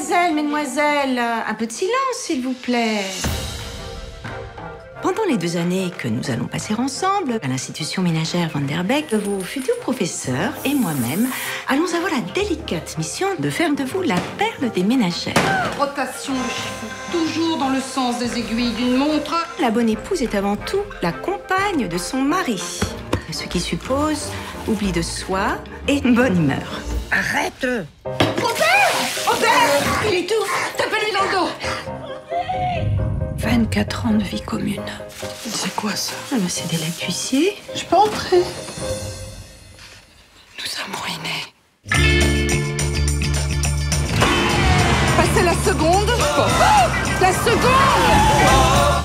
Mesdemoiselles, mesdemoiselles, un peu de silence, s'il vous plaît. Pendant les deux années que nous allons passer ensemble à l'institution ménagère Van der Beek, vos futurs professeurs et moi-même allons avoir la délicate mission de faire de vous la perle des ménagères. Rotation de chiffon, toujours dans le sens des aiguilles d'une montre. La bonne épouse est avant tout la compagne de son mari, ce qui suppose oubli de soi et bonne humeur. Arrête Robert Il étouffe Tapez-lui dans le dos 24 ans de vie commune. C'est quoi ça? Ah bah c'est des lacs d'huissier. Je peux entrer Nous sommes ruinés. Passez la seconde. La seconde.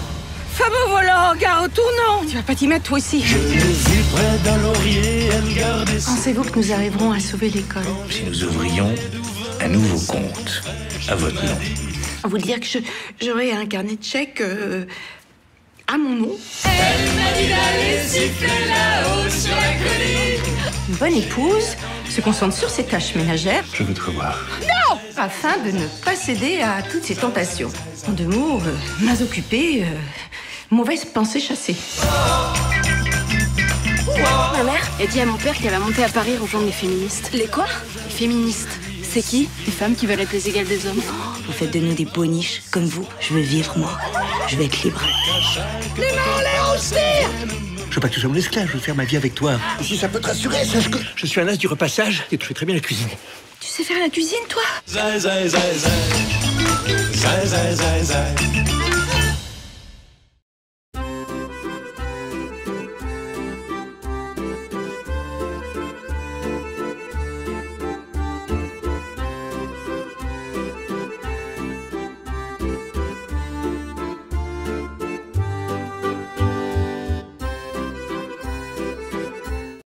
Fameux volant, gare au tournant. Tu vas pas t'y mettre toi aussi. Pensez-vous que nous arriverons à sauver l'école? Si nous ouvrions un nouveau compte à votre nom. Vous dire que je- j'aurai un carnet de chèques euh, à mon nom Une bonne épouse se concentre sur ses tâches ménagères Je veux te revoir. afin de ne pas céder à toutes ces tentations. En deux mots, euh, mains occupées, euh, mauvaise pensée chassée. Ma mère a dit à mon père qu'elle va monter à Paris rejoindre les féministes. Les quoi? Les féministes. C'est qui Les femmes qui veulent être les égales des hommes. Vous faites de nous des boniches comme vous. Je veux vivre, moi. Je veux être libre. Je veux pas que tu sois mon esclave, je veux faire ma vie avec toi. Si ça peut te rassurer, sache que je suis un as du repassage et que je fais très bien la cuisine. Tu sais faire la cuisine, toi Zai, zai, zai, zai. Zai, zai, zai, zai.